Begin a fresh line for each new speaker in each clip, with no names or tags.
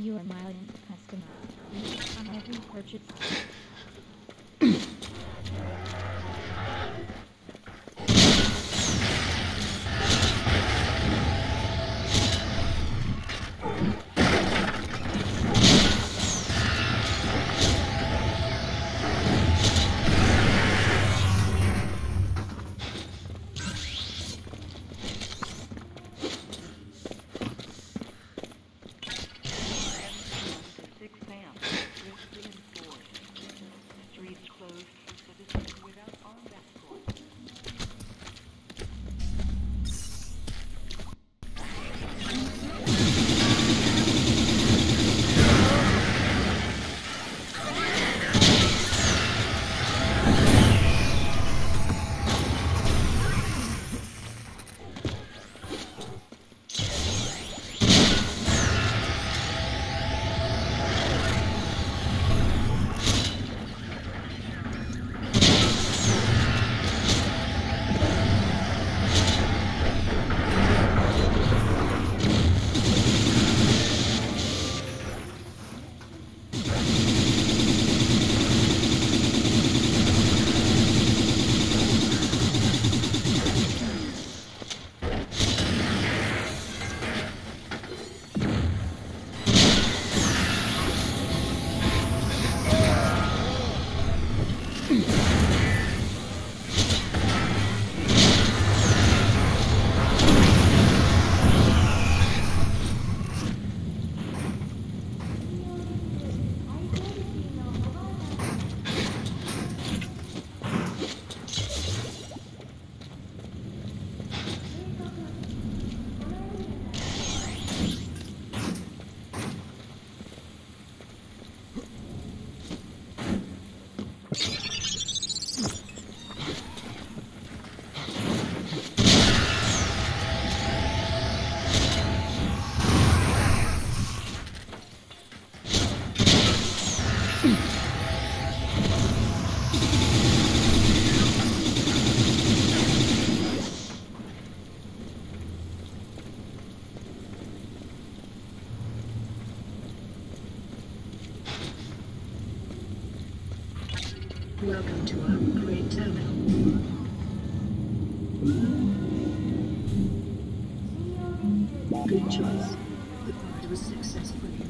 You are my customer. On every purchase.
Good choice. The pod was successfully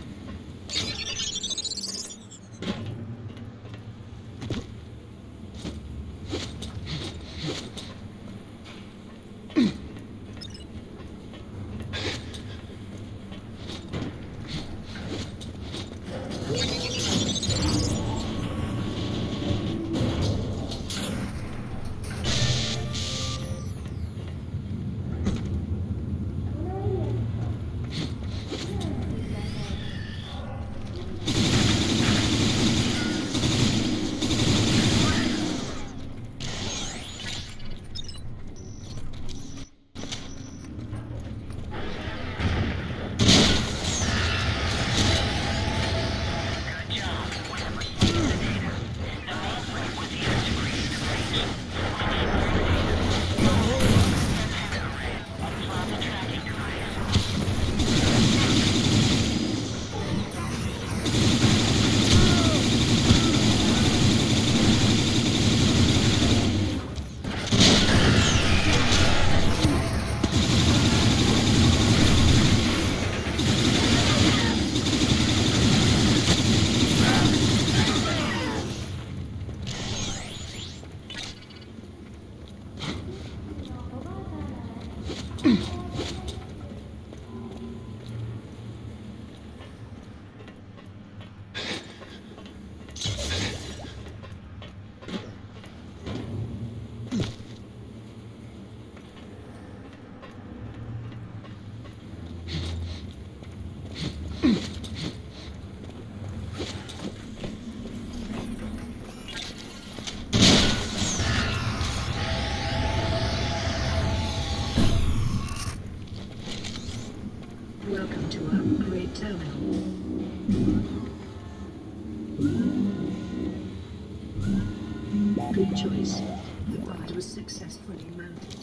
was successfully mounted.